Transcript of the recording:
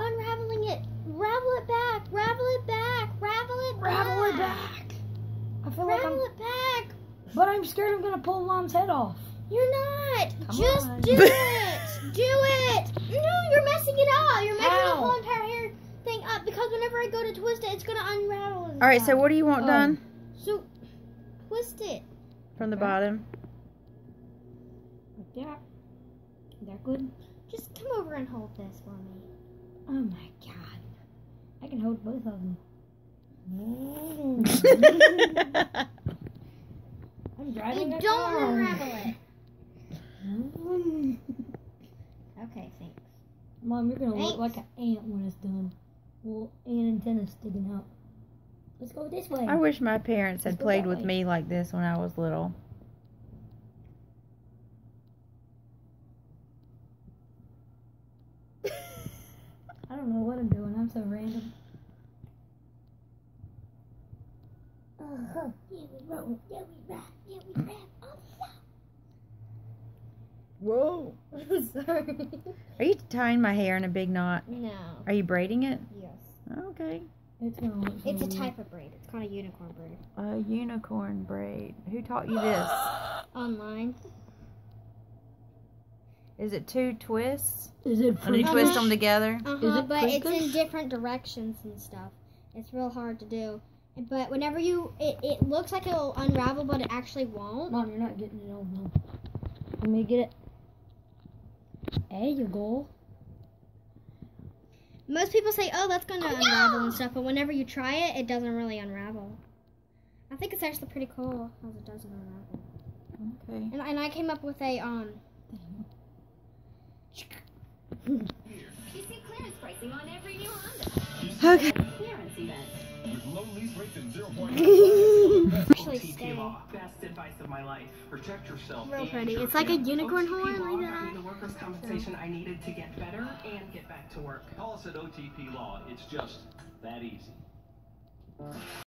unraveling it. Ravel it back. Ravel it back. Ravel it Ravel it back. back. I feel like I'm, it back. but I'm scared I'm gonna pull mom's head off. You're not. Come Just on. do it. Do it. No, you're messing it up. You're messing the whole entire hair thing up because whenever I go to twist it, it's gonna unravel. All right, so what do you want Oh. done So twist it. from the Okay. bottom? Like that. Is that good? Just come over and hold this for me. My god. I can hold both of them. I'm driving You a don't car. unravel it. Mm. Okay, thanks. Mom, you're gonna look like an ant when it's done. Well, ant antenna sticking out. Let's go this way. I wish my parents had Let's go played with way. me like this when I was little. I don't know what I'm doing. I'm so random. Uh-huh. Yeah, we roll. Yeah, we rap. Yeah, we rap. Whoa. Sorry. Are you tying my hair in a big knot? No. Are you braiding it? Yes. Okay. It's gonna look so It's a type of braid. It's called a unicorn braid. A unicorn braid. Who taught you this? Online. Is it two twists? Is it And you freakish? twist them together? Uh-huh, it But it's in different directions and stuff. It's real hard to do. But whenever you, it, it looks like it'll unravel, but it actually won't. Mom, you're not getting it all, Mom. Let me get it. There you go. Most people say, "Oh, that's going to unravel and stuff," but whenever you try it, it doesn't really unravel. I think it's actually pretty cool because it doesn't unravel. Okay. And, and I came up with a um. You Actually OTP stay. law. Best advice of my life. Protect yourself. Real pretty. It's like a unicorn OTP horn, like that. the workers' compensation I needed to get better and get back to work. Call us at OTP Law. It's just that easy.